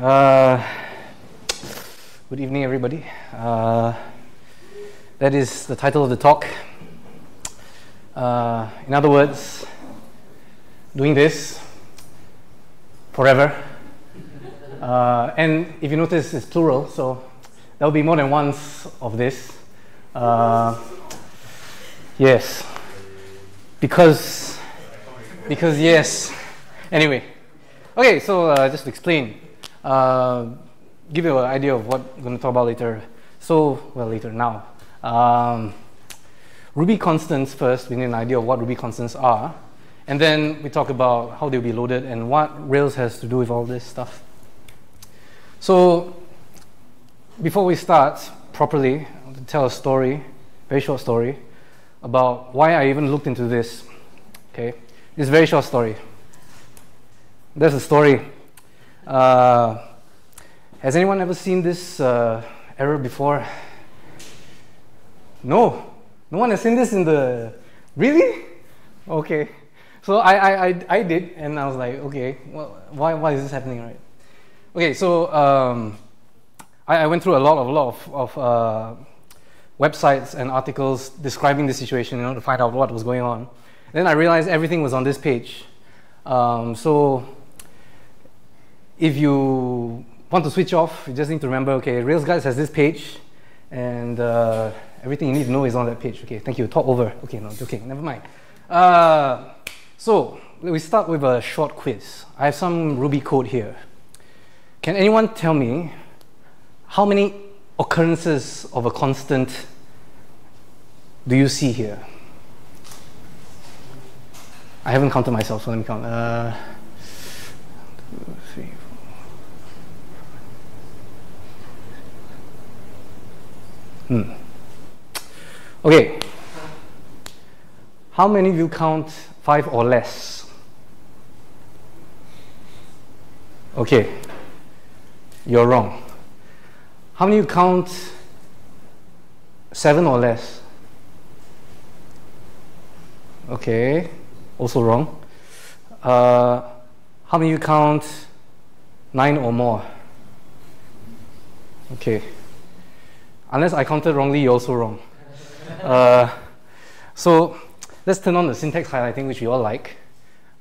Uh, good evening, everybody. Uh, that is the title of the talk. Uh, in other words, doing this forever. Uh, and if you notice, it's plural, so there will be more than once of this. Uh, yes, because because yes. Anyway, okay. So uh, just to explain, uh, give you an idea of what I'm going to talk about later. So well, later now. Um, Ruby constants first. We need an idea of what Ruby constants are, and then we talk about how they'll be loaded and what Rails has to do with all this stuff. So before we start properly, I'll tell a story, very short story, about why I even looked into this. Okay, this very short story. There's a story. Uh, has anyone ever seen this uh, error before? No, no one has seen this in the. Really? Okay. So I, I, I, did, and I was like, okay, well, why, why is this happening, right? Okay, so um, I, I, went through a lot of, a lot of, of uh, websites and articles describing the situation, you know, to find out what was going on. Then I realized everything was on this page. Um, so if you want to switch off, you just need to remember, okay, Rails Guides has this page, and uh, everything you need to know is on that page. Okay, thank you. Talk over. Okay, no, okay, never mind. Uh, so we start with a short quiz. I have some Ruby code here. Can anyone tell me how many occurrences of a constant do you see here? I haven't counted myself, so let me count. Uh, two, three, Hmm. Okay. How many of you count five or less? Okay. You're wrong. How many of you count seven or less? Okay. Also wrong. Uh, how many of you count nine or more? Okay. Unless I counted wrongly, you're also wrong. uh, so let's turn on the syntax highlighting, which we all like.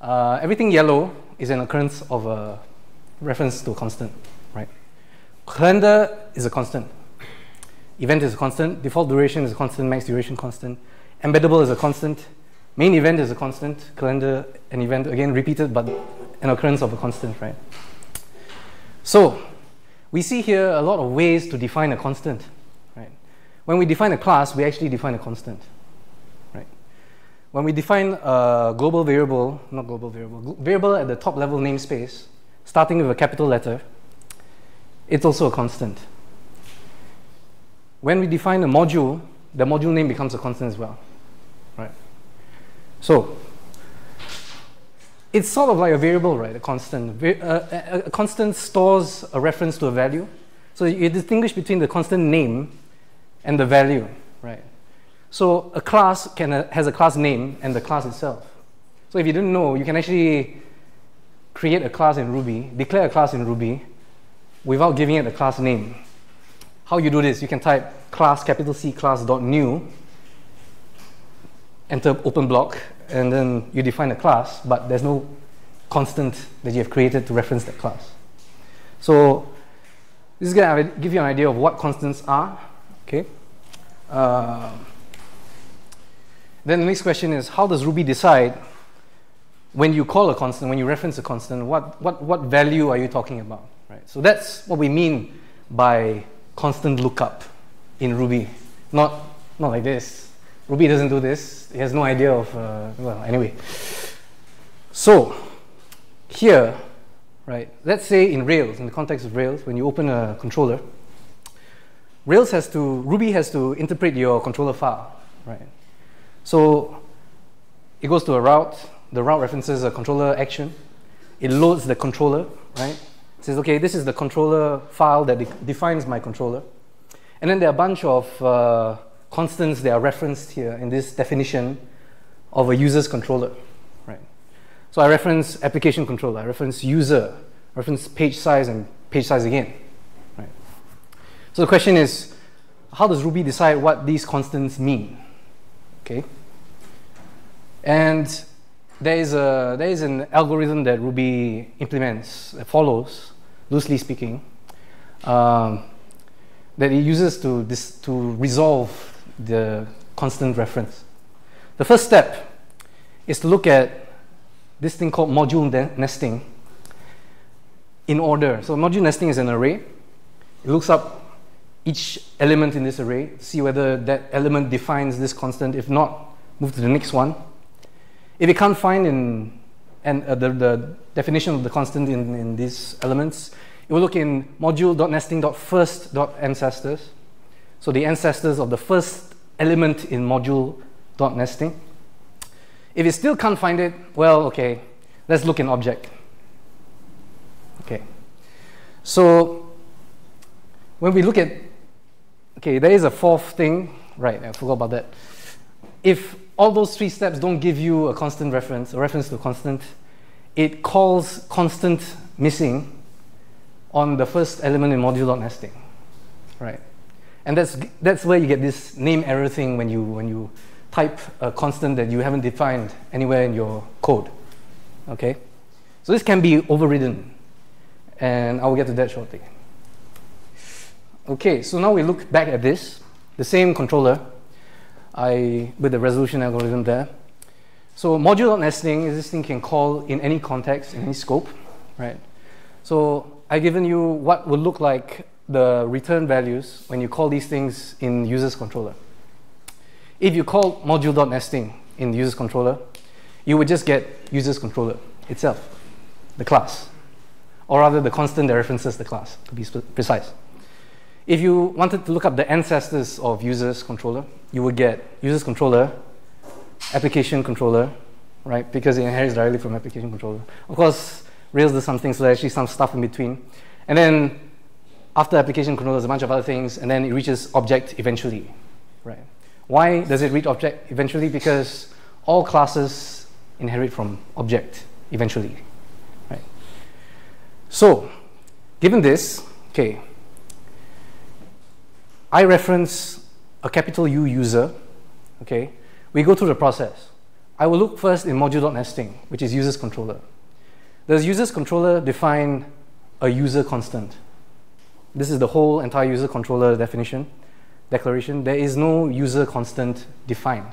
Uh, everything yellow is an occurrence of a reference to a constant, right? Calendar is a constant. Event is a constant. Default duration is a constant. Max duration constant. Embeddable is a constant. Main event is a constant. Calendar, an event, again repeated, but an occurrence of a constant, right? So we see here a lot of ways to define a constant. When we define a class, we actually define a constant. Right? When we define a global variable, not global variable, variable at the top level namespace, starting with a capital letter, it's also a constant. When we define a module, the module name becomes a constant as well. Right? So, it's sort of like a variable, right? A constant. A, constant stores a reference to a value. So you distinguish between the constant name and the value, right? So a class can, uh, has a class name and the class itself. So if you didn't know, you can actually create a class in Ruby, declare a class in Ruby without giving it a class name. How you do this, you can type class, capital C, class dot new, enter open block, and then you define a class, but there's no constant that you have created to reference that class. So this is going to give you an idea of what constants are Okay. Uh, then the next question is, how does Ruby decide when you call a constant, when you reference a constant, what, what, what value are you talking about? Right. So that's what we mean by constant lookup in Ruby. Not, not like this. Ruby doesn't do this. It has no idea of, uh, well, anyway. So here, right, let's say in Rails, in the context of Rails, when you open a controller, Rails has to, Ruby has to interpret your controller file, right? So it goes to a route, the route references a controller action, it loads the controller, right? It says, okay, this is the controller file that de defines my controller. And then there are a bunch of uh, constants that are referenced here in this definition of a user's controller, right? So I reference application controller, I reference user, I reference page size and page size again. So the question is, how does Ruby decide what these constants mean? Okay. And there is, a, there is an algorithm that Ruby implements that follows, loosely speaking, um, that it uses to, this, to resolve the constant reference. The first step is to look at this thing called module nesting in order. So module nesting is an array. It looks up each element in this array, see whether that element defines this constant. If not, move to the next one. If it can't find in and uh, the, the definition of the constant in, in these elements, it will look in module.nesting.first.ancestors. So the ancestors of the first element in module.nesting. If it still can't find it, well, okay, let's look in object. Okay. So when we look at, okay, there is a fourth thing. Right, I forgot about that. If all those three steps don't give you a constant reference, a reference to a constant, it calls constant missing on the first element in module.nesting. Right. And that's, that's where you get this name error thing when you, when you type a constant that you haven't defined anywhere in your code. Okay? So this can be overridden, and I will get to that shortly. Okay, so now we look back at this, the same controller, I with the resolution algorithm there. So module nesting is this thing can call in any context, in any scope, right? So I've given you what would look like the return values when you call these things in user's controller. If you call module.nesting in the user's controller, you would just get user's controller itself, the class, or rather the constant that references the class, to be precise. If you wanted to look up the ancestors of user's controller, you would get user's controller, application controller, right? Because it inherits directly from application controller. Of course, Rails does something, so there's actually some stuff in between. And then after application controller, there's a bunch of other things, and then it reaches object eventually, right? Why does it reach object eventually? Because all classes inherit from object eventually. Right? So, given this, okay, I reference a capital U user, okay, we go through the process. I will look first in module.nesting, which is user's controller. Does user's controller define a user constant? This is the whole entire user controller definition declaration, there is no user constant defined.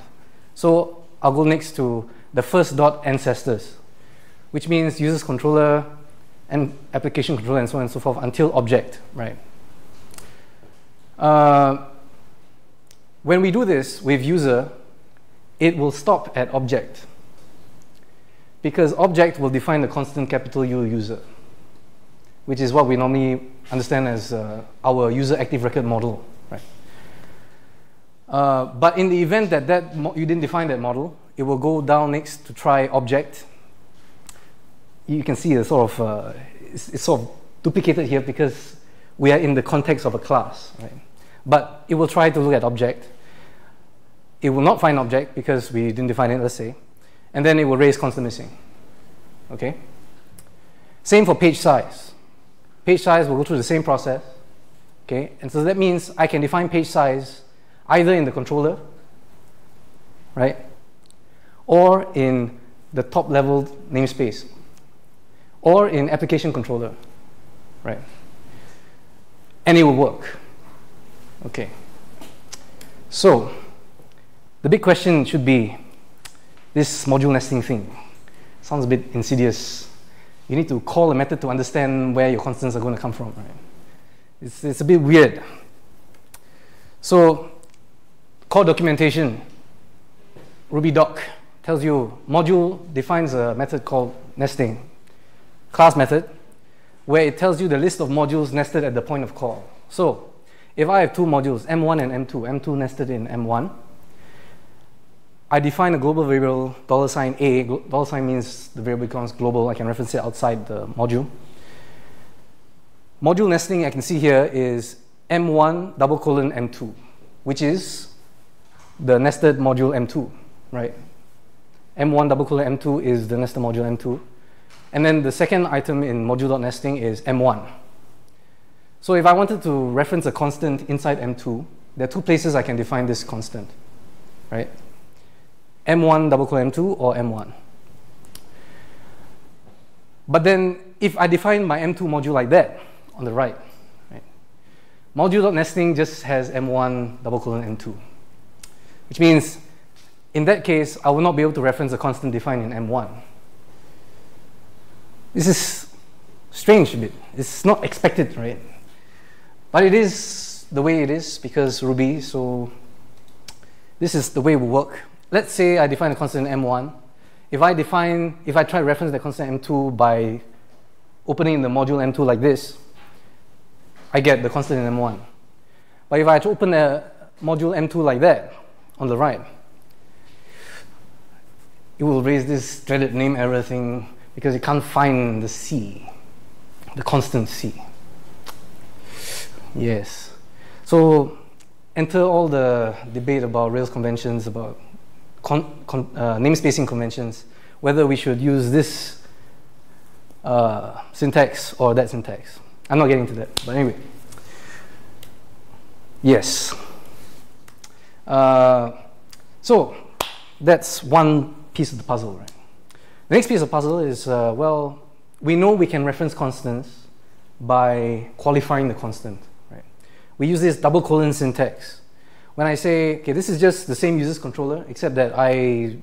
So I'll go next to the first dot ancestors, which means users controller and application controller and so on and so forth until object, right? Uh, when we do this with user, it will stop at object because object will define the constant capital U user, which is what we normally understand as uh, our user active record model, right? Uh, but in the event that, that you didn't define that model, it will go down next to try object. You can see it's sort of, uh, it's, it's, sort of duplicated here because we are in the context of a class. Right? But it will try to look at object. It will not find object because we didn't define it, let's say. And then it will raise constant missing. Okay? Same for page size. Page size will go through the same process. Okay? And so that means I can define page size either in the controller, right, or in the top level namespace, or in application controller, right? And it will work. Okay. So, the big question should be this module nesting thing. Sounds a bit insidious. You need to call a method to understand where your constants are going to come from, right? It's, it's a bit weird. So, Core documentation, Ruby doc tells you module defines a method called nesting, class method, where it tells you the list of modules nested at the point of call. So if I have two modules, M1 and M2, M2 nested in M1, I define a global variable dollar sign $a. Dollar sign means the variable becomes global. I can reference it outside the module. Module nesting I can see here is M1 double colon M2, which is the nested module M2, right? M1 double colon M2 is the nested module M2. And then the second item in module.nesting is M1. So if I wanted to reference a constant inside M2, there are two places I can define this constant, right? M1 double colon M2 or M1. But then if I define my M2 module like that on the right, right module.nesting just has M1 double colon M2, which means in that case, I will not be able to reference a constant defined in M1. This is strange a bit. It's not expected, right? But it is the way it is because Ruby, so this is the way we work. Let's say I define a constant M1. If I define, if I try to reference the constant M2 by opening the module M2 like this, I get the constant in M1. But if I open the module M2 like that on the right, it will raise this dreaded name error thing because it can't find the C, the constant C. Yes. So enter all the debate about Rails conventions, about con, con, uh, namespacing conventions, whether we should use this uh, syntax or that syntax. I'm not getting to that, but anyway. Yes. Uh, so that's one piece of the puzzle, right? The next piece of puzzle is, uh, well, we know we can reference constants by qualifying the constant? We use this double colon syntax. When I say, okay, this is just the same user's controller, except that I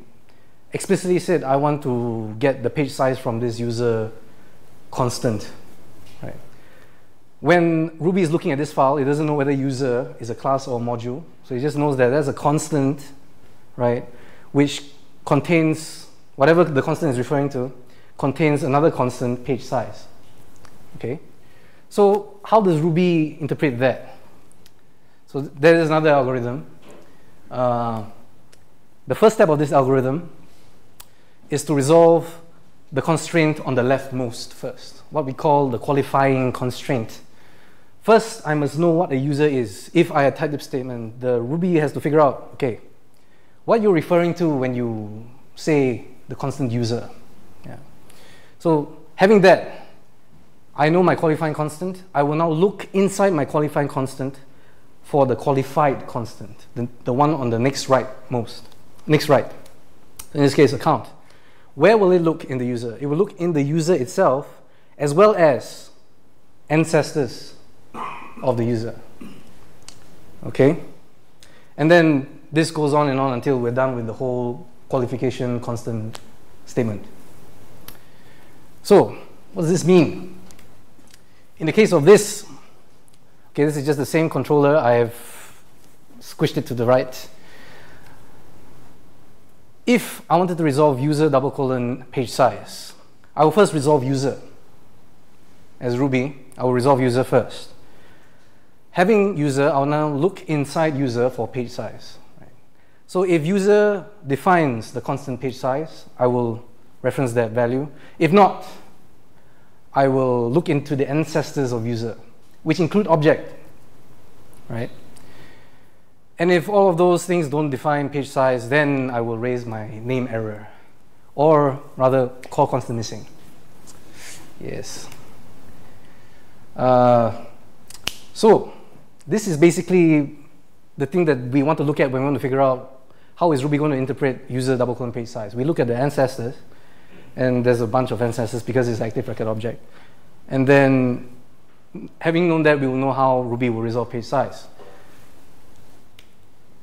explicitly said I want to get the page size from this user constant, right? When Ruby is looking at this file, it doesn't know whether user is a class or a module. So it just knows that there's a constant, right, which contains, whatever the constant is referring to, contains another constant page size. Okay? So how does Ruby interpret that? So there is another algorithm. Uh, the first step of this algorithm is to resolve the constant on the leftmost first, what we call the qualifying constant. First, I must know what a user is. If I type this statement, the Ruby has to figure out, okay, what you're referring to when you say the constant user. Yeah. So having that, I know my qualifying constant. I will now look inside my qualifying constant for the qualified constant, the, the one on the next right most, next right. In this case, account. Where will it look in the user? It will look in the user itself as well as ancestors of the user. Okay? And then this goes on and on until we're done with the whole qualification constant statement. So, what does this mean? In the case of this, okay, this is just the same controller. I've squished it to the right. If I wanted to resolve user double colon page size, I will first resolve user. As Ruby, I will resolve user first. Having user, I'll now look inside user for page size. So if user defines the constant page size, I will reference that value. If not, I will look into the ancestors of user, which include object, right? And if all of those things don't define page size, then I will raise my name error, or rather call constant missing. Yes. Uh, so this is basically the thing that we want to look at when we want to figure out how is Ruby going to interpret user double colon page size? We look at the ancestors, and there's a bunch of ancestors because it's active record object. And then, having known that, we will know how Ruby will resolve page size.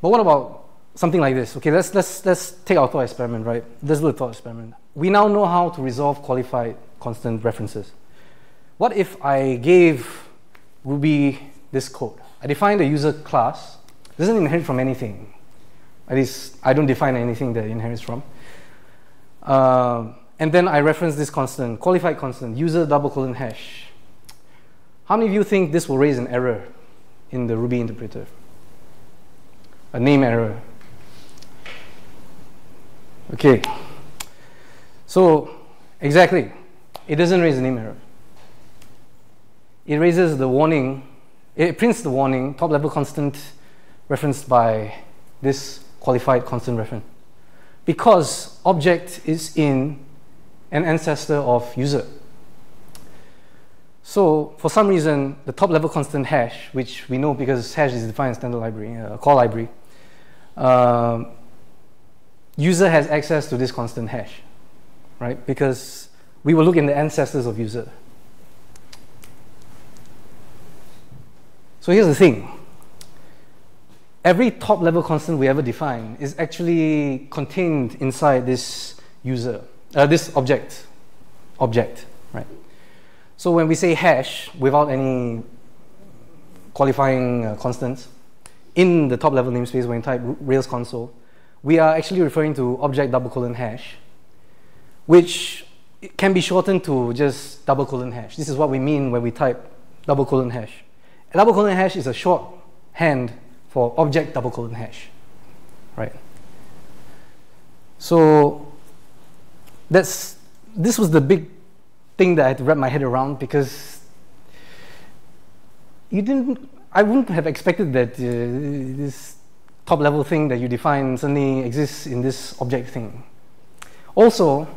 But what about something like this? Okay, let's, let's, let's take our thought experiment, right? Let's do a thought experiment. We now know how to resolve qualified constant references. What if I gave Ruby this code? I define a user class, doesn't inherit from anything. At least I don't define anything that it inherits from. Uh, and then I reference this constant, qualified constant, user double colon hash. How many of you think this will raise an error in the Ruby interpreter? A name error. Okay. So, exactly. It doesn't raise a name error. It raises the warning, it prints the warning, top level constant referenced by this qualified constant reference because object is in an ancestor of user. So for some reason, the top level constant hash, which we know because hash is defined in standard library, uh, core library, um, user has access to this constant hash, right? Because we will look in the ancestors of user. So here's the thing. Every top level constant we ever define is actually contained inside this user, uh, this object, object, right? So when we say hash without any qualifying uh, constants, in the top level namespace when you type Rails console, we are actually referring to object double colon hash, which can be shortened to just double colon hash. This is what we mean when we type double colon hash. A double colon hash is a shorthand for object double colon hash, right? So that's this was the big thing that I had to wrap my head around because you didn't. I wouldn't have expected that uh, this top level thing that you define suddenly exists in this object thing. Also,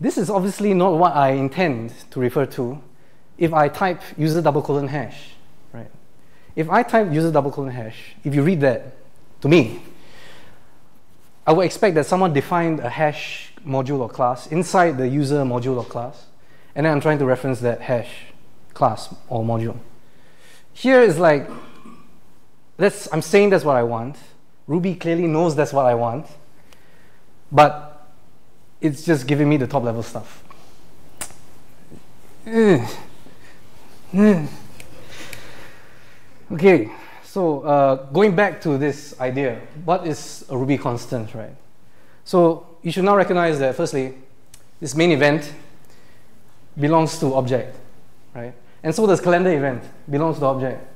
this is obviously not what I intend to refer to if I type user double colon hash, right? If I type user double colon hash, if you read that to me, I would expect that someone defined a hash module or class inside the user module or class, and then I'm trying to reference that hash class or module. Here is like, that's, I'm saying that's what I want. Ruby clearly knows that's what I want, but it's just giving me the top level stuff. Okay, so uh, going back to this idea, what is a Ruby constant, right? So you should now recognize that firstly, this main event belongs to object, right? And so does calendar event belongs to object.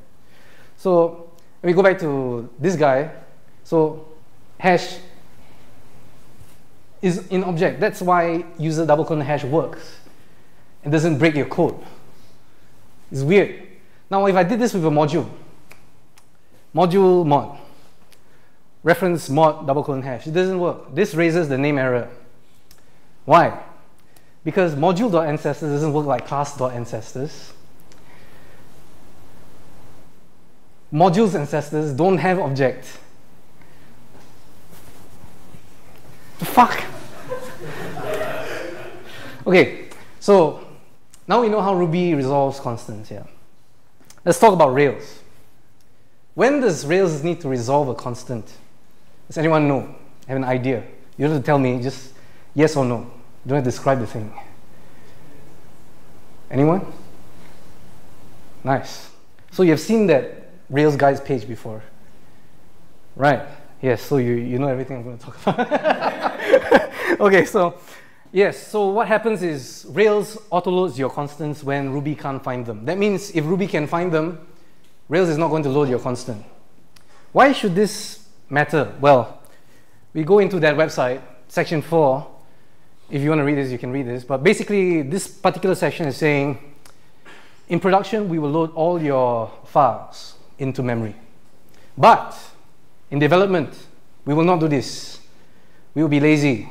So we go back to this guy. So hash is in object. That's why user double colon hash works. It doesn't break your code. It's weird. Now, if I did this with a module, module mod, reference mod double colon hash, it doesn't work. This raises the name error. Why? Because module.ancestors doesn't work like class.ancestors. Modules ancestors don't have object. The fuck? okay, so now we know how Ruby resolves constants here. Let's talk about Rails. When does Rails need to resolve a constant? Does anyone know? Have an idea? You don't have to tell me, just yes or no. You don't have to describe the thing. Anyone? Nice. So you've seen that Rails guides page before. Right. Yes, so you, you know everything I'm going to talk about. okay, so Yes, so what happens is Rails autoloads your constants when Ruby can't find them. That means if Ruby can find them, Rails is not going to load your constant. Why should this matter? Well, we go into that website, section 4. If you want to read this, you can read this. But basically, this particular section is saying, in production, we will load all your files into memory. But in development, we will not do this. We will be lazy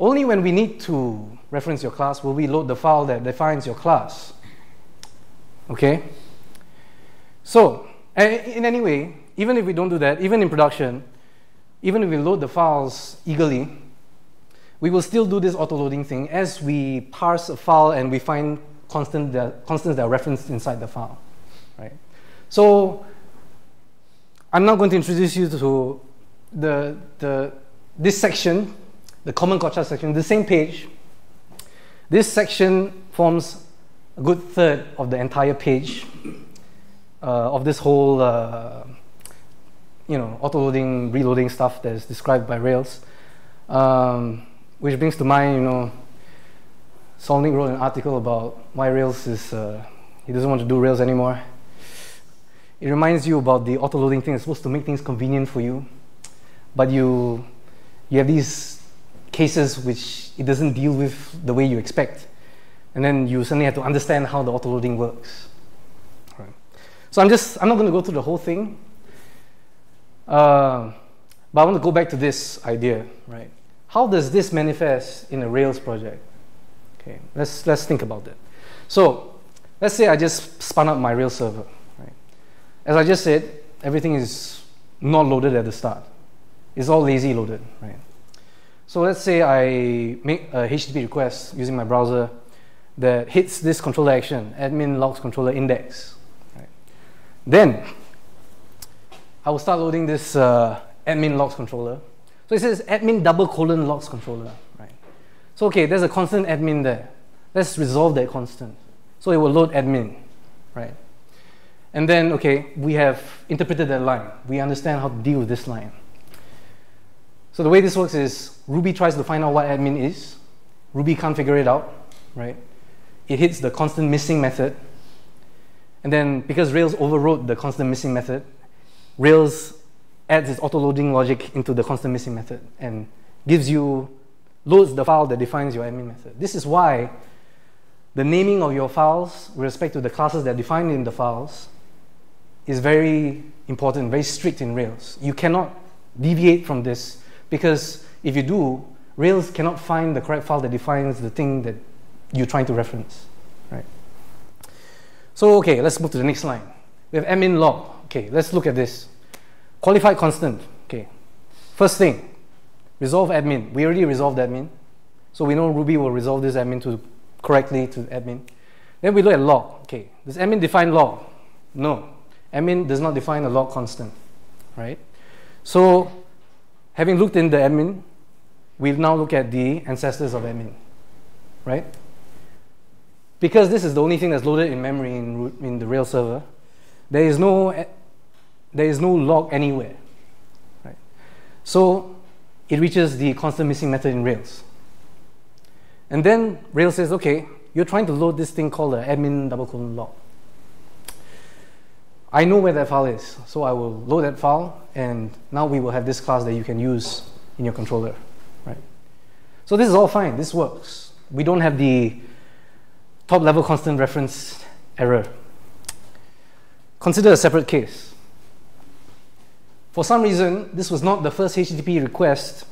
only when we need to reference your class will we load the file that defines your class. Okay? So, in any way, even if we don't do that, even in production, even if we load the files eagerly, we will still do this auto-loading thing as we parse a file and we find constant that, constants that are referenced inside the file. Right? So, I'm now going to introduce you to the, the, this section the common gotcha section, the same page. This section forms a good third of the entire page uh, of this whole, uh, you know, auto-loading, reloading stuff that is described by Rails. Um, which brings to mind, you know, Solnica wrote an article about why Rails is, uh, he doesn't want to do Rails anymore. It reminds you about the auto-loading thing. It's supposed to make things convenient for you, but you, you have these cases which it doesn't deal with the way you expect. And then you suddenly have to understand how the auto-loading works. Right. So I'm just, I'm not going to go through the whole thing. Uh, but I want to go back to this idea, right? How does this manifest in a Rails project? Okay, let's, let's think about that. So let's say I just spun up my Rails server. Right? As I just said, everything is not loaded at the start. It's all lazy loaded, right? So let's say I make a HTTP request using my browser that hits this controller action, admin logs controller index. Right? Then I will start loading this uh, admin logs controller. So it says admin double colon logs controller, right? So okay, there's a constant admin there. Let's resolve that constant. So it will load admin, right? And then, okay, we have interpreted that line. We understand how to deal with this line. So the way this works is Ruby tries to find out what admin is. Ruby can't figure it out, right? It hits the constant missing method. And then because Rails overrode the constant missing method, Rails adds its auto-loading logic into the constant missing method and gives you, loads the file that defines your admin method. This is why the naming of your files with respect to the classes that are defined in the files is very important, very strict in Rails. You cannot deviate from this because if you do, Rails cannot find the correct file that defines the thing that you're trying to reference, right? So, okay, let's move to the next line. We have admin log. Okay, let's look at this. Qualified constant. Okay, first thing, resolve admin. We already resolved admin. So we know Ruby will resolve this admin to correctly to admin. Then we look at log. Okay, does admin define log? No. Admin does not define a log constant, right? So having looked in the admin, we now look at the ancestors of admin, right? Because this is the only thing that's loaded in memory in, in the Rails server, there is no there is no log anywhere, right? So it reaches the constant missing method in Rails. And then Rails says, okay, you're trying to load this thing called the admin double colon log. I know where that file is, so I will load that file, and now we will have this class that you can use in your controller, right? So this is all fine, this works. We don't have the top level constant reference error. Consider a separate case. For some reason, this was not the first HTTP request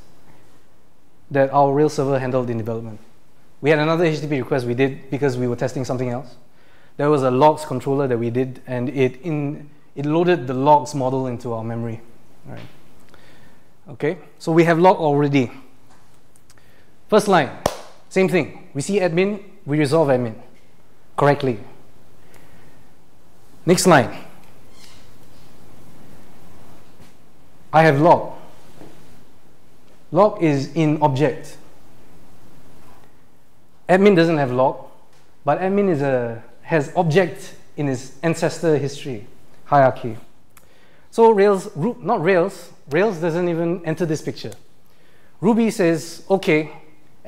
that our Rails server handled in development. We had another HTTP request we did because we were testing something else there was a logs controller that we did, and it in it loaded the logs model into our memory. Okay, so we have log already. First line, same thing. We see admin, we resolve admin correctly. Next line. I have log. Log is in object. Admin doesn't have log, but admin is a has object in its ancestor history hierarchy. So Rails, not Rails, Rails doesn't even enter this picture. Ruby says, okay,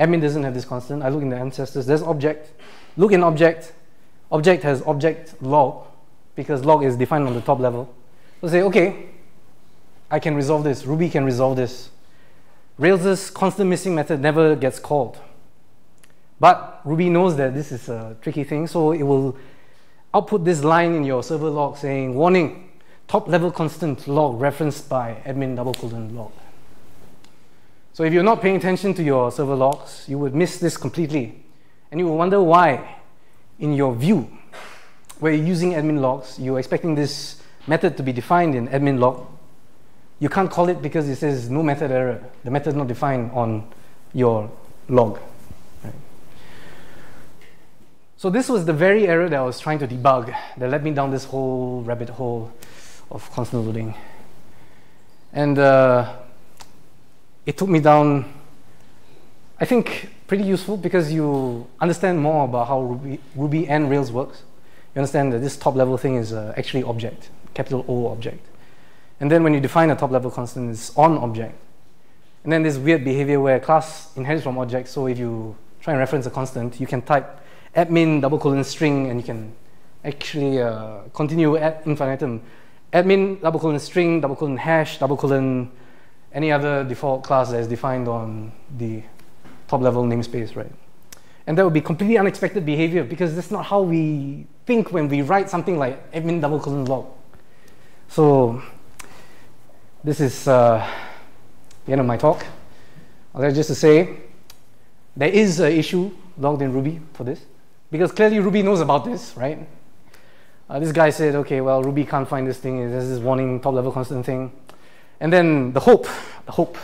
admin doesn't have this constant. I look in the ancestors, there's object. Look in object. Object has object log because log is defined on the top level. So say, okay, I can resolve this. Ruby can resolve this. Rails's constant missing method never gets called. But Ruby knows that this is a tricky thing, so it will output this line in your server log saying, warning, top level constant log referenced by admin double colon log. So if you're not paying attention to your server logs, you would miss this completely. And you will wonder why, in your view, where you're using admin logs, you're expecting this method to be defined in admin log. You can't call it because it says no method error. The method is not defined on your log. So this was the very error that I was trying to debug that led me down this whole rabbit hole of constant loading. And uh, it took me down, I think, pretty useful because you understand more about how Ruby, Ruby and Rails works. You understand that this top level thing is uh, actually object, capital O object. And then when you define a top level constant, it's on object. And then this weird behavior where class inherits from object, so if you try and reference a constant, you can type admin double colon string, and you can actually uh, continue at infinitum. Admin double colon string, double colon hash, double colon any other default class that is defined on the top level namespace, right? And that would be completely unexpected behavior because that's not how we think when we write something like admin double colon log. So this is uh, the end of my talk. I'll just to say there is an issue logged in Ruby for this. because clearly Ruby knows about this, right? Uh, this guy said, okay, well, Ruby can't find this thing. There's this warning top level constant thing. And then the hope, the hope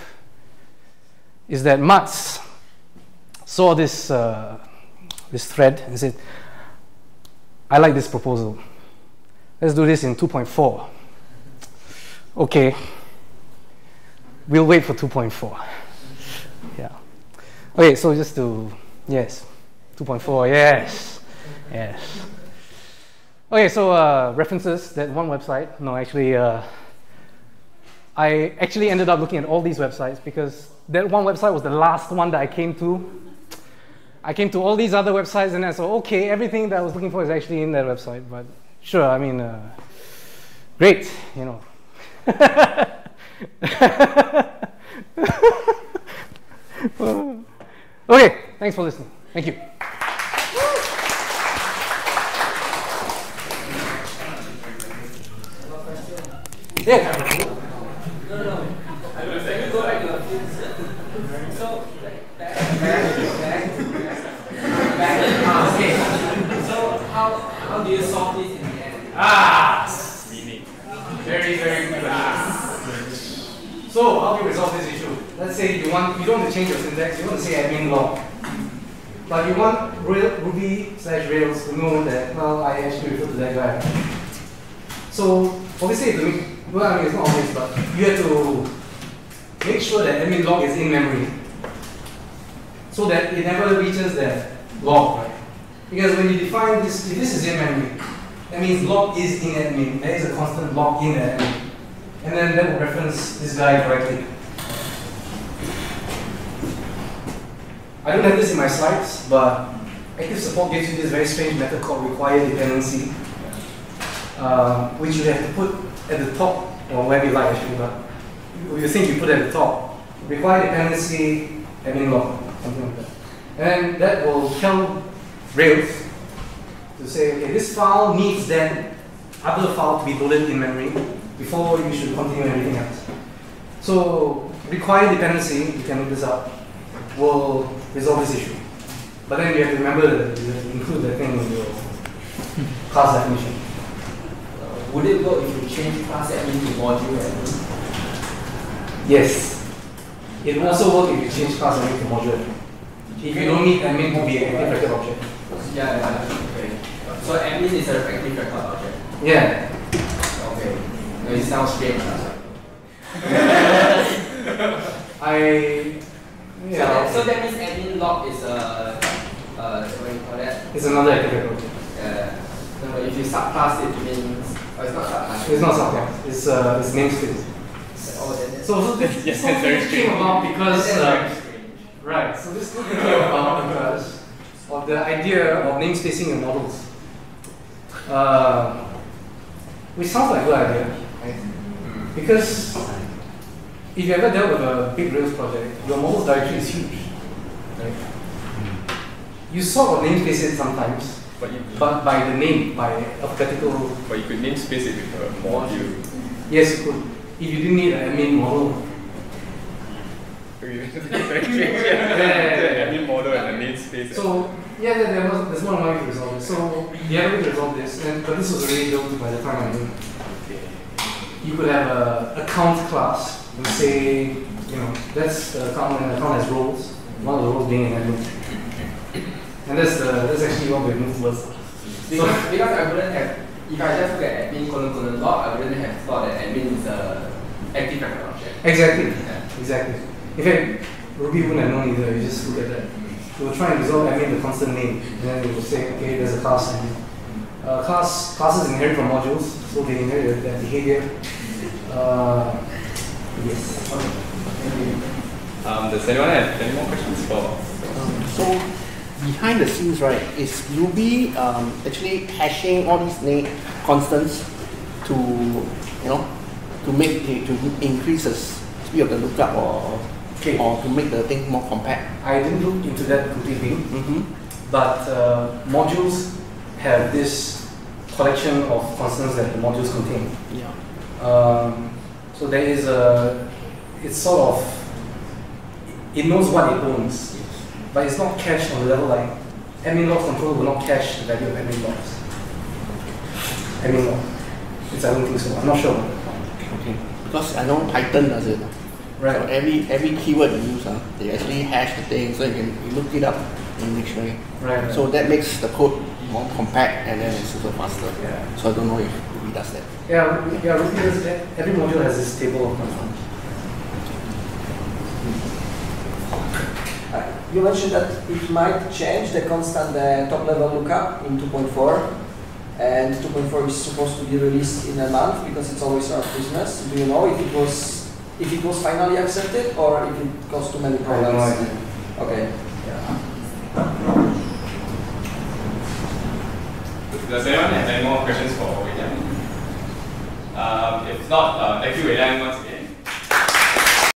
is that Matz saw this, uh, this thread and said, I like this proposal. Let's do this in 2.4. Okay. We'll wait for 2.4. Yeah. Okay, so just to, yes, 2.4, yes, yes. Okay, so uh, references, that one website. No, actually, uh, I actually ended up looking at all these websites because that one website was the last one that I came to. I came to all these other websites and I said, okay, everything that I was looking for is actually in that website. But sure, I mean, uh, great, you know. okay, thanks for listening. Thank you. Yeah. How do you solve this in the end? Ah, very, very good. So, how do you resolve this issue? Let's say you want you don't want to change your syntax, you want to say admin log. But you want Ruby slash Rails to know that well I actually refer to that guy. So obviously to make well I mean it's not obvious, but you have to make sure that admin log is in memory. So that it never reaches that log, right? Because when you define this, if this is in memory, that means log is in admin. There is a constant log in admin. And then that will reference this guy correctly. I don't have this in my slides, but active support gives you this very strange method called require dependency, uh, which you have to put at the top, or where you like actually, but you think you put at the top. Require dependency admin log, something like that. And that will tell Rails to say, okay, this file needs that other file to be loaded in memory before you should continue anything else. So require dependency, you can look this up, will resolve this issue. But then you have to remember that you have to include that thing in your class definition. Uh, would it work if you change class admin to module admin? Yes. It will also work if you change class admin to module. If you don't need admin to be an active record object. Yeah, yeah, okay. So admin is a active record object. Yeah. Okay. No, it sounds strange. I So, that, so that means admin log is a, uh, what do you call that? it's another active record object. Uh, no, if you subclass it, it means, oh, it's not subclass. It's not subclass. It's uh, it's namespace. Oh, then that's, So, so this, Yes, so that's very this came about because that's uh, very strange. right. So this came about because of the idea of namespacing your models, uh, which sounds like a good idea, right? Because if you ever dealt with a big Rails project, your models directory is huge, right? You sort of namespace it sometimes, But you, but by the name, by alphabetical but you could namespace it with a module. Yes, you could. If you didn't need an admin model. Yeah. yeah, yeah. Admin model and a namespace. So, yeah, there, there was, there's more than one way to resolve this. So, the other way to resolve this, and, but this was already built by the time I knew. You could have a account class and say, you know, that's uh, the uh, account, and account has roles, one of the roles being an admin. And that's, the, that's actually what we moved towards. Because, because I wouldn't have, if I just look at admin colon colon log, I wouldn't have thought that admin is a active record object. Exactly, Yeah. exactly. In fact, Ruby wouldn't have known either, you just look at that. We will try and resolve admin the constant name, and then we will say, okay, there's a class admin. Uh, class, classes inherit from modules, so they inherit their behavior. Uh, yes. Um, does anyone have any more questions for? So behind the scenes, right, is Ruby um, actually hashing all these name constants to you know to make the, to increase the speed of the lookup or Okay. or to make the thing more compact. I didn't look into that completely, Mm-hmm. but uh, modules have this collection of constants that the modules contain. Yeah. Um, so there is a, it's sort of, it knows what it owns, but it's not cached on the level like admin logs controller will not cache the value of admin logs. Admin log. It's, I don't think so. I'm not sure. Okay. Because I know Python does it. So every every keyword you use, uh, they actually hash the thing, so you can you look it up in dictionary. Right. So that makes the code more compact and then it's also faster. Yeah. So I don't know if Ruby does that. Yeah, yeah. Ruby does, that. every module has this table of contents. Uh, You mentioned that it might change the constant the top level lookup in 2.4 and 2.4 is supposed to be released in a month because it's always around Christmas. Do you know if it was if it was finally accepted or if it caused too many I have problems? no idea. Okay. Yeah. Does anyone have any more questions for Wei Liang? Um, if not, uh, thank you Wei once